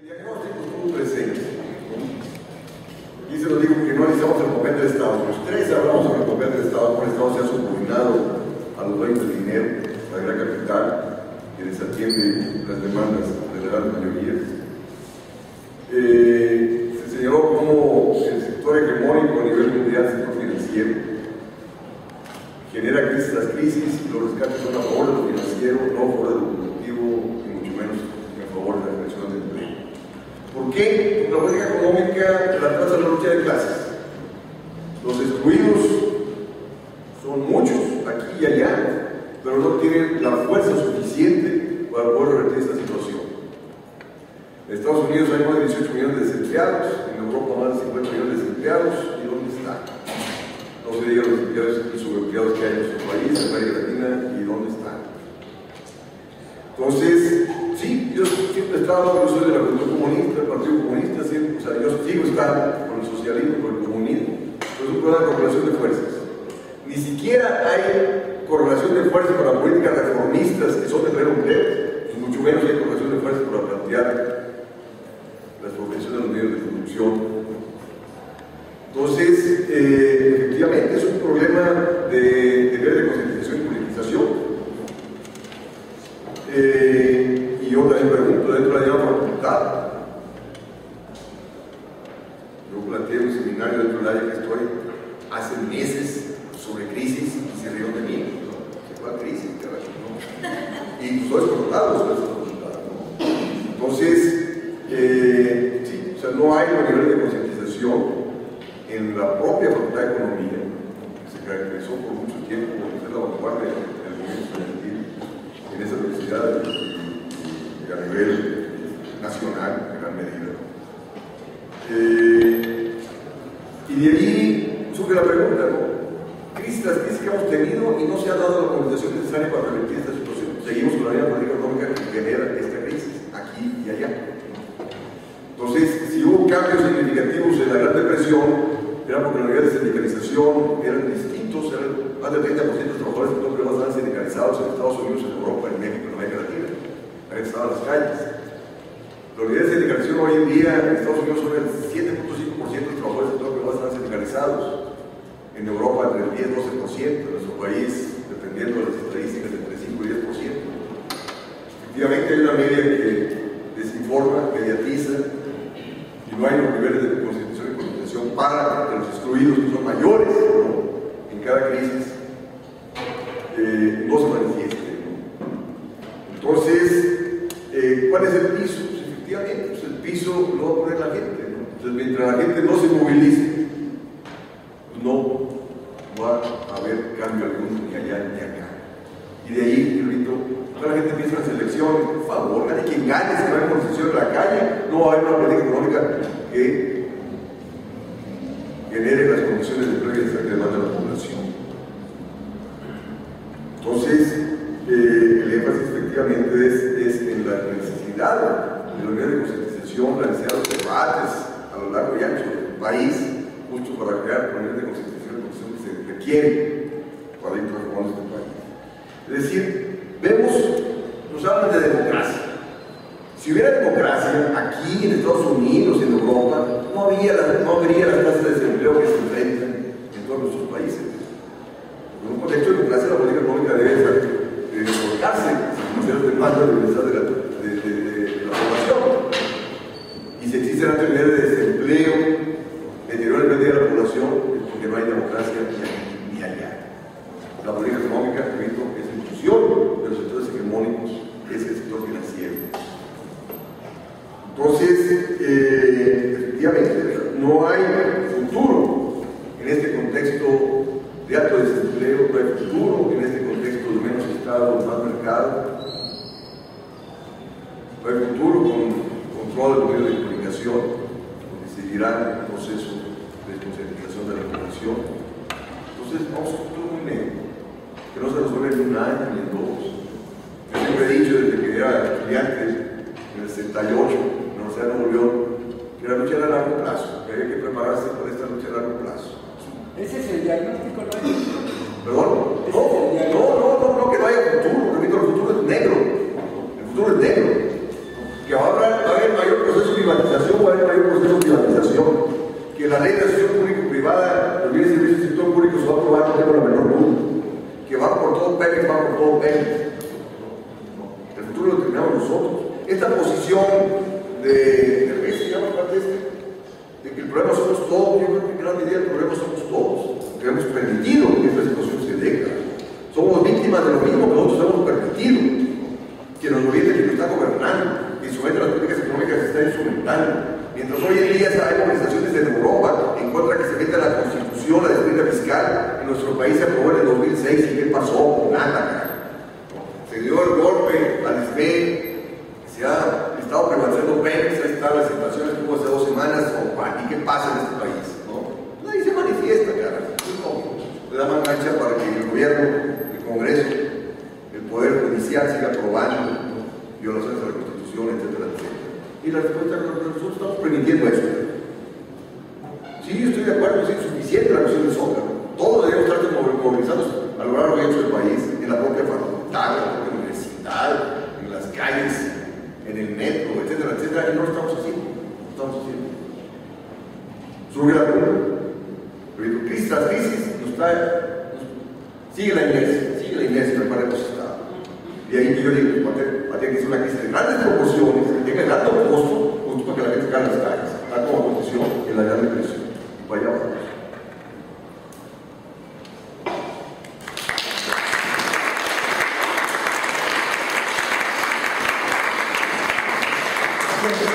El diagnóstico estuvo presente. Y se nos dijo que no necesitamos el papel del Estado. Los tres hablamos sobre el papel del Estado, porque el Estado se ha subordinado a los dueños del dinero, a la gran capital, que desatiende las demandas de la gran mayoría. Eh, se señaló cómo el sector hegemónico a nivel mundial, el sector financiero, genera crisis tras crisis y los rescates son a favor de lo financiero, no a favor de lo productivo y mucho menos a favor de la creación de empleo. ¿Por qué? Porque la política económica de clases. Los excluidos son muchos, aquí y allá, pero no tienen la fuerza suficiente para poder revertir esta situación. En Estados Unidos hay más de 18 millones de desempleados, en Europa más de 50 millones de desempleados, ¿y dónde están? No se digan los empleados y subempleados que hay en nuestro país, en América Latina, ¿y dónde están? Entonces, sí, yo siempre he estado, soy de la cultura Partido Comunista, o sea, yo sigo estando con el socialismo, con el comunismo, pero es un problema de correlación de fuerzas. Ni siquiera hay correlación de fuerzas para políticas reformistas que son de pleno empleo, y mucho menos hay correlación de fuerzas para plantear la expropiación de los medios de producción. Entonces, eh, efectivamente, es un problema de y politización. Eh, y yo también pregunto, dentro de la llama facultad, yo planteé un seminario dentro del área que estoy hace meses sobre crisis y se rieron de mí. ¿no? ¿Cuál crisis? ¿no? Y pues, soy cortado sobre esa facultad. ¿no? Entonces, eh, sí, o sea, no hay un nivel de concientización en la propia Facultad de Economía, que se caracterizó por mucho tiempo por ser la vanguardia del movimiento estudiantil en esa universidad y, y a nivel nacional, en gran medida. Eh, y de ahí surge la pregunta, ¿no? Crisis tras crisis que hemos tenido y no se ha dado la comunicación necesaria para revertir esta situación. Seguimos con la misma política económica que genera esta crisis, aquí y allá. Entonces, si hubo cambios significativos en la Gran Depresión, era porque los niveles de sindicalización eran distintos, eran más del 30% de los trabajadores del sector privado estaban sindicalizados en Estados Unidos, en Europa, en México, en América Latina. La gente estaba en las calles. Los niveles de sindicalización hoy en día en Estados Unidos son el 7.5% de los trabajadores del sector privado están sindicalizados. En Europa entre el 10 12%, en nuestro país, dependiendo de las estadísticas, entre 5 y 10%. Efectivamente hay una media que desinforma, mediatiza, y no hay los de constitución y comunicación para que los excluidos, que son mayores en cada crisis, eh, no se manifiesten. Entonces, eh, ¿cuál es el piso? Pues, efectivamente, pues, el piso lo va a poner la gente. Entonces, mientras la gente no se movilice, pues, no va a haber cambio alguno ni allá ni acá. Y de ahí, repito, toda la gente piensa en las elecciones, por favor, nadie quien gane se va a concesión en la calle, no va a haber una política económica que genere las condiciones de empleo y de que demanda la población. Entonces, eh, el énfasis efectivamente es, es, en la necesidad de la unidad de concientización, la necesidad de los debates a lo largo y ancho del país, justo para crear unidad de y concientización que se requiere para ir transformando este país. Es decir, vemos, nos hablan de democracia. Si hubiera democracia aquí en Estados Unidos, en Europa, no, había la, no habría las tasas de desempleo que se enfrentan en todos nuestros países. En un contexto de democracia, la política económica debe enfocarse en los demandas de bienestar de la, de, de, de la población. Y si existen altos niveles de desempleo, deterioro el medio de la población, es porque no hay democracia ni aquí ni allá. La política económica, repito, es la inclusión de los sectores hegemónicos, es el sector financiero. Entonces, eh, efectivamente, no hay futuro en este contexto de alto desempleo, no hay futuro en este contexto de menos Estado, más mercado, no hay futuro con control de los medios de comunicación, donde seguirá el proceso de desconcentración de la población. Entonces, vamos a un futuro muy negro, que no se resuelve en un año ni en dos. plazo, que hay que prepararse para esta lucha a largo plazo. Ese es el diagnóstico, no ¿Perdón? No, no, no, no, no que no haya futuro, repito, el futuro es negro, el futuro es negro. Que ahora va a haber mayor proceso de privatización, va a haber mayor proceso de privatización. Que la ley de acción público-privada, los bienes y servicios del sector público se va a aprobar, no tengo la menor duda. Que van por todo Pérez, van por todo Pérez. El futuro lo determinamos nosotros. Esta posición de medida el problema somos todos, que hemos permitido esta situación se décadas. Somos víctimas de lo mismo que nosotros hemos permitido, que nos gobierne quien nos está gobernando, que instrumenta las políticas económicas se está instrumentando. Mientras hoy en día hay movilizaciones en Europa en contra de que se meta la constitución, la disciplina fiscal, en nuestro país se aprobó en el 2006 y ¿qué pasó? Nada, Se dio el golpe al SME, se ha estado prevaleciendo Pemex, ahí están las situaciones que hubo hace dos semanas, ¿y qué pasa en este país? ¿no? Nadie se manifiesta, cara. Le da mangancha para que el gobierno, el Congreso, el Poder Judicial siga aprobando violaciones a la Constitución, etcétera, etcétera. Y la respuesta es que nosotros estamos permitiendo eso. Sí, yo estoy de acuerdo, es insuficiente la cuestión del Zócalo. Todos debemos estar movilizados a lo largo y ancho del país, en la propia facultad, en la propia universidad, en las calles, en el metro, etcétera, etcétera, y no lo estamos haciendo. No lo estamos haciendo. Surge la pregunta. Pero crisis tras crisis nos trae, nos, sigue la inercia, sigue la inercia en la cual hemos estado. Y ahí que yo digo, va a tener que una crisis de grandes proporciones, que tenga alto costo, justo para que la gente en las calles, tal como aconteció en la Gran Depresión. Vaya abajo.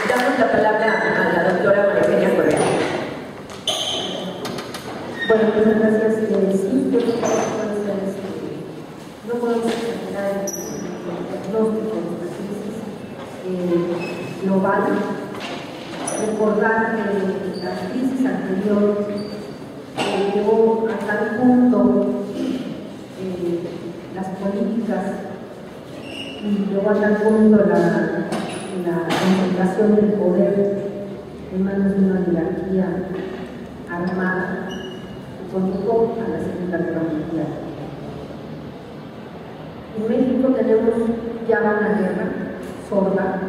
Damos la palabra a la doctora María Eugenia Correa. Bueno, muchas gracias. Eh, sí, yo creo que no podemos generar el diagnóstico de esta crisis eh, global. Recordar que la crisis anterior eh, llevó a tal punto eh, las políticas y llevó a tal punto la, la concentración del poder en manos de una oligarquía armada que condujo a la Segunda Guerra Mundial. En México tenemos ya una guerra sorda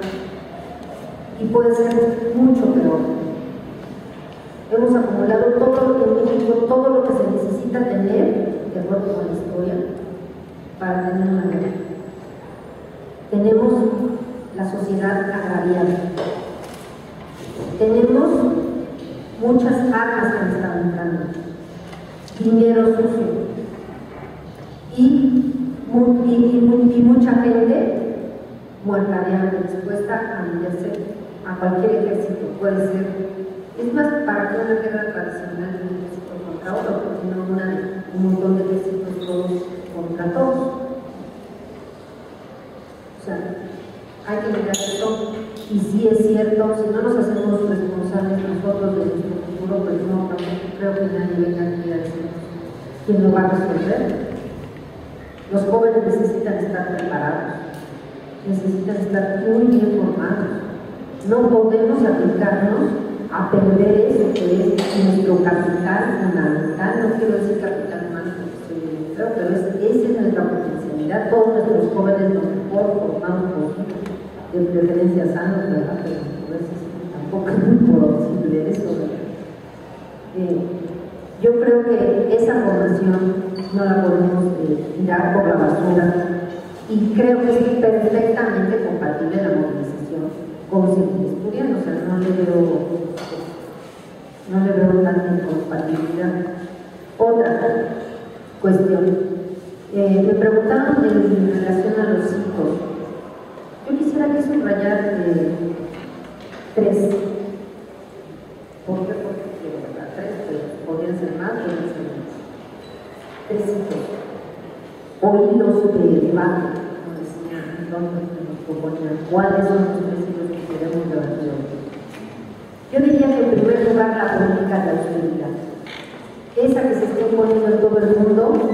y puede ser mucho peor. Hemos acumulado todo en México, todo lo que se necesita tener, de acuerdo con la historia, para tener una guerra. Tenemos la sociedad agraviada. Tenemos muchas armas que nos están entrando, dinero sucio y, y, y, mucha gente muerta de dispuesta a venderse a cualquier ejército. Puede ser, es más, para que una guerra tradicional de un ejército contra otro, porque no una, un montón de ejércitos todos contra todos. O sea, hay que mirar esto y sí es cierto, si no nos hacemos responsables nosotros de nuestro futuro, pues no, creo que nadie venga aquí a decirnos quién lo va a resolver. Los jóvenes necesitan estar preparados, necesitan estar muy bien formados. No podemos aplicarnos a perder eso que es nuestro capital fundamental, no quiero decir capital humano porque soy feo, pero es, esa es nuestra todos nuestros jóvenes mejor formados posibles de preferencia sanos, ¿verdad? Pero a veces tampoco es muy posible eso. Eh, yo creo que esa formación no la podemos eh, tirar por la basura y creo que es perfectamente compatible la movilización con seguir estudiando, o sea, no le veo, no le veo tanta incompatibilidad. Otra cuestión, eh, me preguntaban en relación a los hijos. Yo quisiera que subrayar tres. ¿Por qué? Porque quiero, ¿verdad? Tres, pero podrían ser más, podrían ser más. Tres hijos. Oídos de debate, como decía nos proponía. ¿Cuáles son los tres hijos que queremos debatir hoy? Yo diría que en primer lugar la política de austeridad. Esa que se está imponiendo en todo el mundo,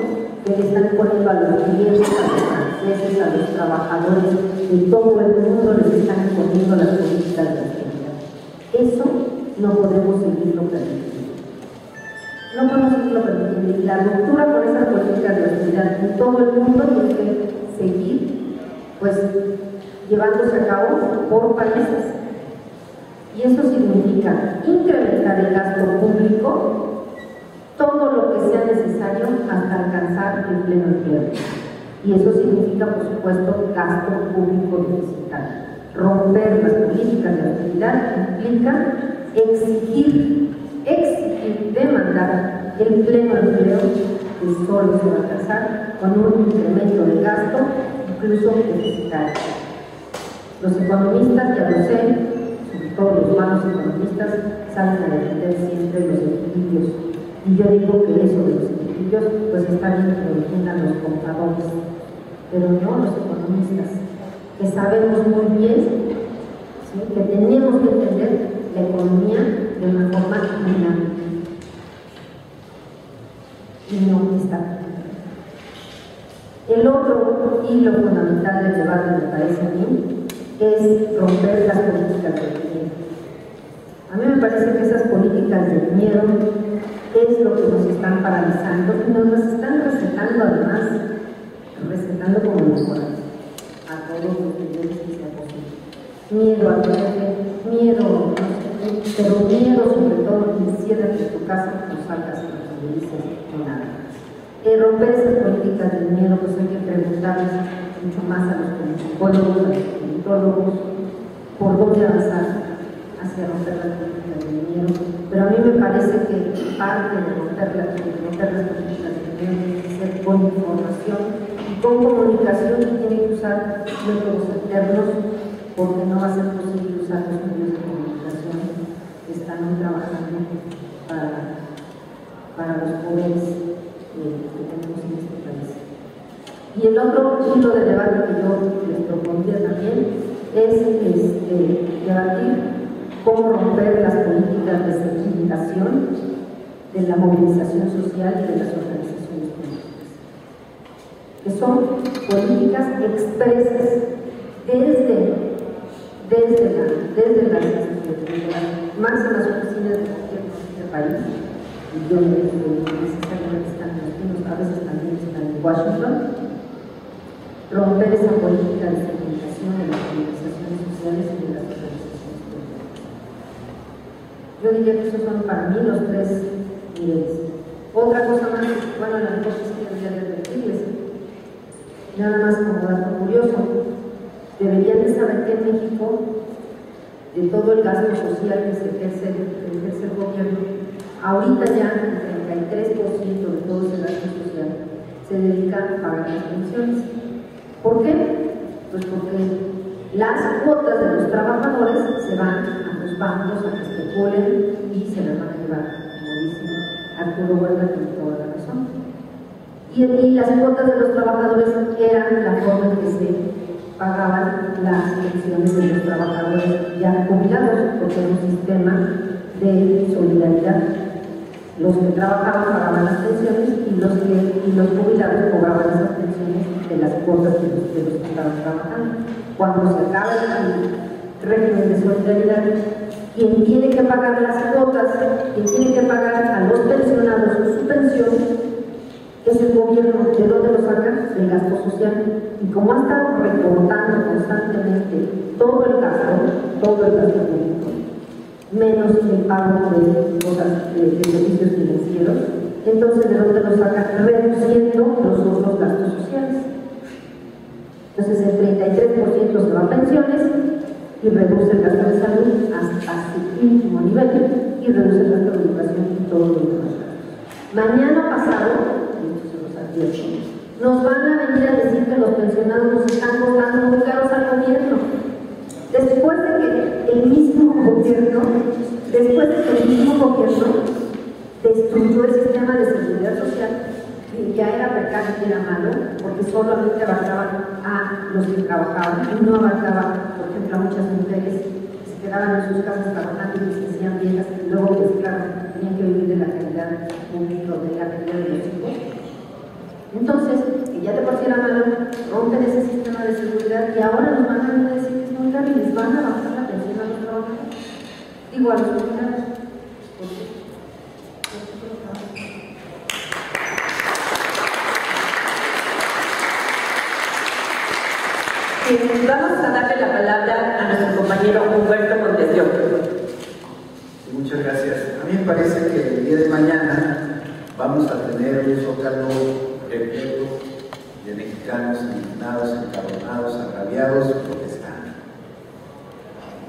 que están imponiendo a los clientes, a los franceses, a los trabajadores de todo el mundo, les están imponiendo las políticas de austeridad. Eso no podemos seguirlo permitiendo. No podemos seguirlo permitiendo. Y la ruptura con esas políticas de austeridad en todo el mundo tiene que seguir, pues, llevándose a cabo por países. Y eso significa incrementar el gasto público todo lo que sea necesario hasta el pleno empleo. Y eso significa, por supuesto, gasto público deficitario. Romper las políticas de austeridad implica exigir, exigir, demandar el pleno empleo que solo se va a alcanzar con un incremento de gasto, incluso deficitario. Los economistas, ya lo sé, sobre todo los malos economistas, salen a defender siempre los equilibrios. Y yo digo que eso de los equilibrios, pues está bien que defiendan los compradores, pero no los economistas, que sabemos muy bien que tenemos que entender la economía de una forma dinámica y no está. El otro hilo fundamental del debate, me parece a mí, es romper las políticas del miedo. A mí me parece que esas políticas del miedo es lo que nos están paralizando y nos las están recetando además, recetando como mejoras a todos los niveles que sea posible. Miedo al jefe, miedo, no pero miedo sobre todo, enciérrate en tu casa, no salgas a los felices, no nada. Eh, romper esas políticas del miedo, pues hay que preguntarles mucho más a los psicólogos, a los politólogos, por dónde avanzar hacia romper las políticas del miedo. Pero a mí me parece que parte de romper, la, de las del miedo tiene que ser con información y con comunicación y tiene que usar métodos alternos porque no va a ser posible usar los medios de comunicación que están trabajando para, para los poderes eh, que tenemos en este país. Y el otro punto de debate que yo les propondría también es este, debatir cómo romper las políticas de certificación de la movilización social y de las organizaciones políticas, que son políticas expresas desde, desde, la, desde más en las oficinas de cualquier país, y yo necesariamente están en a veces también están en Washington, romper esa política de certificación de las organizaciones sociales y de las organizaciones políticas. Diría que esos son para mí los tres niveles. Otra cosa más, bueno, la mejor es que debería advertirles, nada más como dato curioso, deberían de saber que en México, de todo el gasto social que se ejerce, que el gobierno, ahorita ya el 33% de todo ese gasto social se dedica a pagar las pensiones. ¿Por qué? Pues porque las cuotas de los trabajadores se van a los bancos a que especulen y se las van a llevar, como dice Arturo Huerta, con toda la razón. Y, y las cuotas de los trabajadores eran la forma en que se pagaban las pensiones de los trabajadores ya jubilados, porque era un sistema de solidaridad. Los que trabajaban pagaban las pensiones y los, que, los jubilados cobraban esas pensiones de las cuotas de los, de los que estaban trabajando. Cuando se acaba el régimen de solidaridad, quien tiene que pagar las cuotas, quien tiene que pagar a los pensionados su pensión, es el gobierno. ¿De dónde lo saca? Del gasto social. Y como ha estado recortando constantemente todo el gasto, todo el gasto público, menos el pago de cosas, servicios financieros, entonces ¿de dónde lo saca? Reduciendo los otros gastos sociales. Entonces el 33% se va a pensiones y reduce el gasto de salud hasta, su último nivel y reduce el gasto de educación y todo lo demás. Mañana pasado, nos van a venir a decir que los pensionados nos están costando muy caros al gobierno. Después de que el mismo gobierno, después de que el mismo gobierno destruyó el sistema de seguridad social, ya era precario y era malo, porque solamente abarcaba a los que trabajaban y no abarcaba, por ejemplo, a muchas mujeres que se quedaban en sus casas trabajando y se hacían viejas y luego, pues claro, tenían que vivir de la calidad pública, de la calidad de los hijos. Entonces, que ya de por sí era malo, rompen ese sistema de seguridad y ahora nos van a decir que es muy caro y les van a bajar la pensión a los trabajadores. Digo, a los. ¿Por qué? Bien, vamos a darle la palabra a nuestro compañero Humberto Montesión. Muchas gracias. A mí me parece que el día de mañana vamos a tener un zócalo repleto de mexicanos mexicanos indignados, encabronados, agraviados, protestando.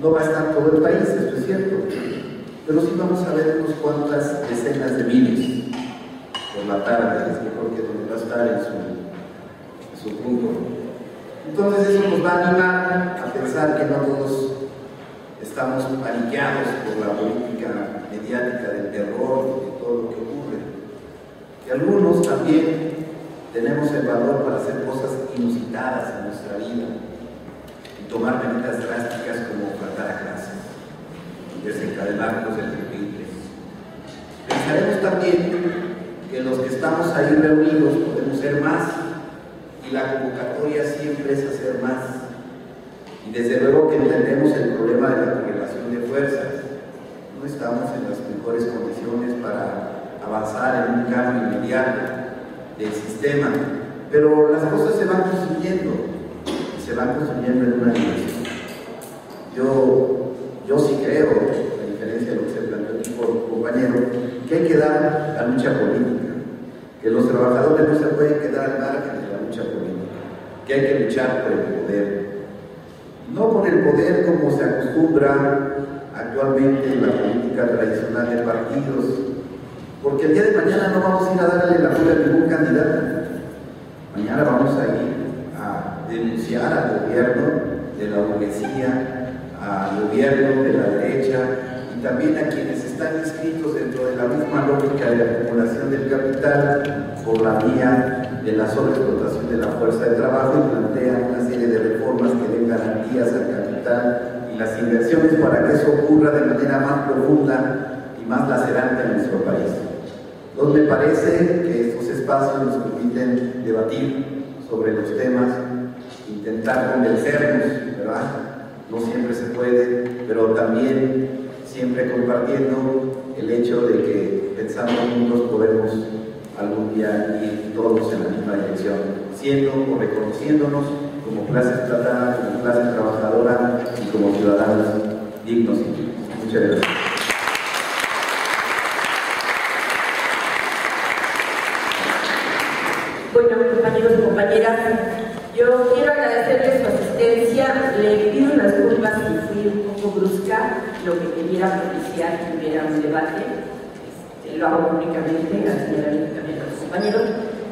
No va a estar todo el país, esto es cierto, pero sí vamos a ver unas cuantas decenas de miles por la tarde, es mejor que donde va a estar en su, en punto. Entonces eso nos va a animar a pensar que no todos estamos paniqueados por la política mediática del terror y de todo lo que ocurre. Que algunos también tenemos el valor para hacer cosas inusitadas en nuestra vida y tomar medidas drásticas como faltar a clases desencadenarnos el repente. Pensaremos también que los que estamos ahí reunidos podemos ser más y la convocatoria siempre es hacer más. Y desde luego que entendemos el problema de la correlación de fuerzas. No estamos en las mejores condiciones para avanzar en un cambio inmediato del sistema, pero las cosas se van construyendo se van construyendo en una dirección. Yo, yo sí creo, a diferencia de lo que se planteó aquí por compañero, que hay que dar la lucha política, que los trabajadores no se pueden quedar al margen de la lucha política, que hay que luchar por el poder. No por el poder como se acostumbra actualmente en la política tradicional de partidos, porque el día de mañana no vamos a ir a darle la fuga a ningún candidato. Mañana vamos a ir a denunciar al gobierno de la burguesía, al gobierno de la derecha y también a quienes están inscritos dentro de la misma lógica de la acumulación del capital por la vía de la sobreexplotación de la fuerza de trabajo y plantean una serie de reformas que den garantías al capital y las inversiones para que eso ocurra de manera más profunda y más lacerante en nuestro país. Me parece que estos espacios nos permiten debatir sobre los temas, intentar convencernos, ¿verdad? No siempre se puede, pero también siempre compartiendo el hecho de que pensando juntos podemos algún día ir todos en la misma dirección, siendo o reconociéndonos como clase estatal, como clase trabajadora y como ciudadanos dignos y dignos. Muchas gracias. Bueno, compañeros y compañeras, yo quiero agradecerles su pido unas disculpas si fui un poco brusca, lo que quería propiciar que hubiera un debate. Este, lo hago públicamente, así también a los compañeros.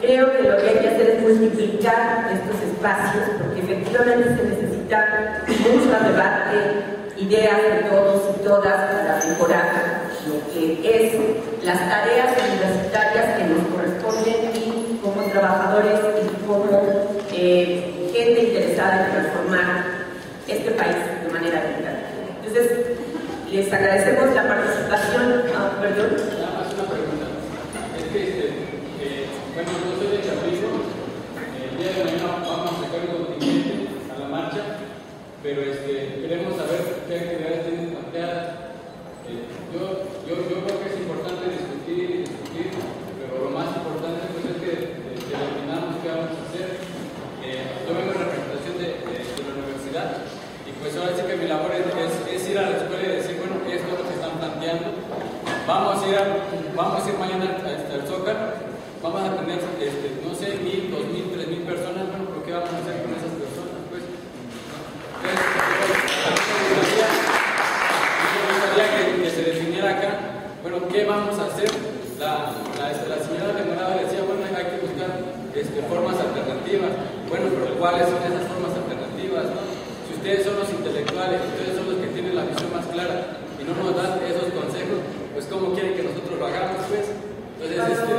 Creo que lo que hay que hacer es multiplicar estos espacios, porque efectivamente se necesita mucho debate, ideas de todos y todas para mejorar lo que es las tareas universitarias que nos corresponden y como trabajadores y como eh, gente interesada en transformar este país de manera digital. Entonces, les agradecemos la participación. Ah, perdón. Nada más una pregunta. Es que, este, eh, bueno, yo soy de Chapingo. El día de mañana vamos a sacar un contingente a la marcha, pero este, queremos saber qué actividades tienen planteadas. Eh, yo, yo, yo creo que es importante discutir y discutir, pero lo más importante pues, es que eh, determinamos qué vamos a hacer. Eh, yo vengo en representación de, de, de la universidad y pues ahora sí que mi labor es, es, es ir a la escuela y decir, bueno, esto es lo que están planteando. Vamos a ir, vamos a ir mañana el Zócalo, vamos a tener, este, no sé, mil, dos mil, tres mil personas, bueno, pero ¿qué vamos a hacer con esas personas? Pues, me gustaría, que, que se definiera acá, bueno, ¿qué vamos a hacer? La, la, la señora Generada decía, bueno, hay que buscar este, formas alternativas. Bueno, pero ¿cuáles son esas formas alternativas? Si ustedes son los intelectuales, ustedes son los que tienen la visión más clara y no nos dan consejos, pues ¿cómo quieren que nosotros lo hagamos, pues? Entonces, este,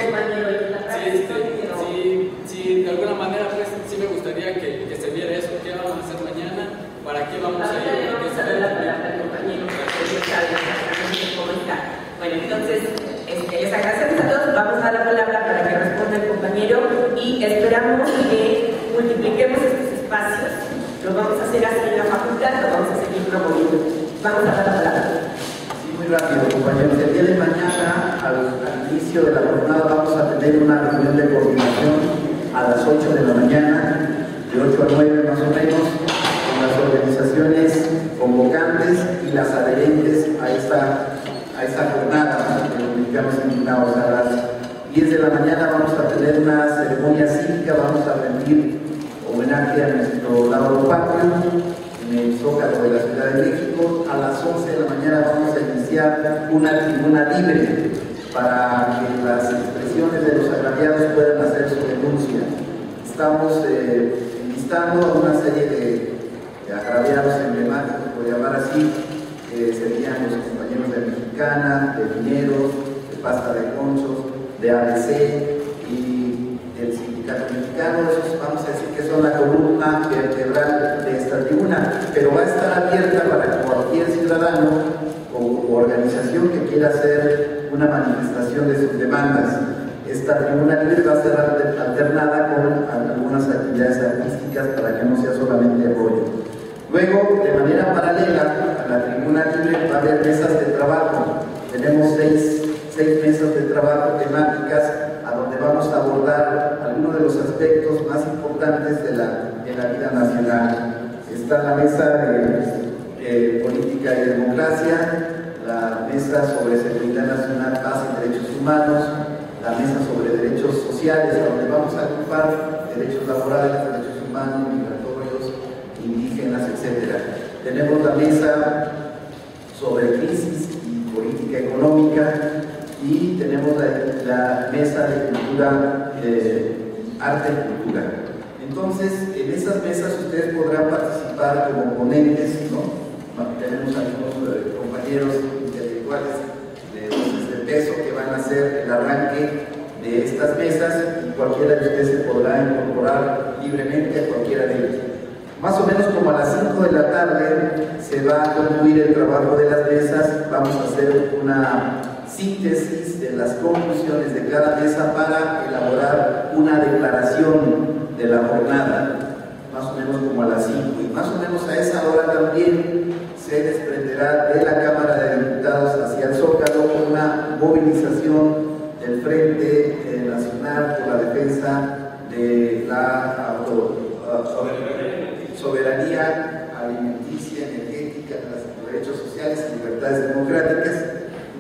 sí, este, sí, sí, de alguna manera, pues, sí me gustaría que, que se viera eso, qué vamos a hacer mañana, para qué vamos a ir. Bueno, entonces, este, les agradecemos a todos, vamos a dar la palabra para que responda el compañero y esperamos que multipliquemos estos espacios. Lo vamos a hacer así en la facultad, lo vamos a seguir promoviendo. Vamos a dar la palabra. Rápido, compañeros. El día de mañana, al, al inicio de la jornada, vamos a tener una reunión de coordinación a las 8 de la mañana, de 8 a 9 más o menos, con las organizaciones convocantes y las adherentes a esta, a esta jornada de los mexicanos indignados. A las 10 de la mañana vamos a tener una ceremonia cívica, vamos a rendir homenaje a nuestro lado patrio en el Zócalo de la Ciudad de México. A las 11 de la mañana vamos a iniciar una tribuna libre para que las expresiones de los agraviados puedan hacer su denuncia. Estamos eh, enlistando a una serie de, agraviados emblemáticos, por llamar así, que serían los compañeros de Mexicana, de Mineros, de Pasta de Conchos, de ABC y del Esos vamos a decir que son la columna vertebral de esta tribuna, pero va a estar abierta para cualquier ciudadano o organización que quiera hacer una manifestación de sus demandas. Esta tribuna libre va a ser alternada con algunas actividades artísticas para que no sea solamente apoyo. Luego, de manera paralela a la tribuna libre va a haber mesas de trabajo. Tenemos seis, seis mesas de trabajo temáticas a donde vamos a abordar algunos de los aspectos más importantes de la, de la vida nacional. Está la mesa de política y democracia, la mesa sobre seguridad nacional, paz y derechos humanos, la mesa sobre derechos sociales, donde vamos a ocupar derechos laborales, derechos humanos, migratorios, indígenas, etc. Tenemos la mesa sobre crisis y política económica y tenemos la, mesa de cultura, arte y cultura. Entonces, en esas mesas ustedes podrán participar como ponentes, ¿no? Tenemos algunos eh, compañeros intelectuales de peso que van a hacer el arranque de estas mesas y cualquiera de ustedes se podrá incorporar libremente a cualquiera de ellas. Más o menos como a las 5 de la tarde se va a concluir el trabajo de las mesas, vamos a hacer una síntesis de las conclusiones de cada mesa para elaborar una declaración de la jornada, menos como a las 5. Y más o menos a esa hora también se desprenderá de la Cámara de Diputados hacia el Zócalo una movilización del Frente eh, Nacional por la Defensa de la soberanía alimenticia, energética, los derechos sociales y libertades democráticas,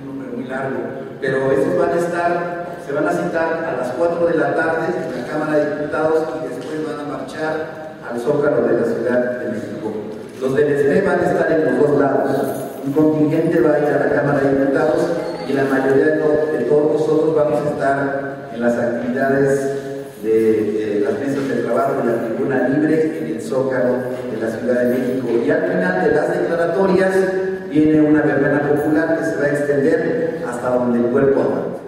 un número muy largo, pero esos van a estar, se van a citar a las 4 de la tarde en la Cámara de Diputados y después van a marchar al Zócalo de la Ciudad de México. Los del van a estar en los dos lados. Un contingente va a ir a la Cámara de Diputados y la mayoría de, todos nosotros vamos a estar en las actividades de, las mesas de trabajo de la tribuna libre en el Zócalo de la Ciudad de México. Y al final de las declaratorias viene una verbena popular que se va a extender hasta donde el cuerpo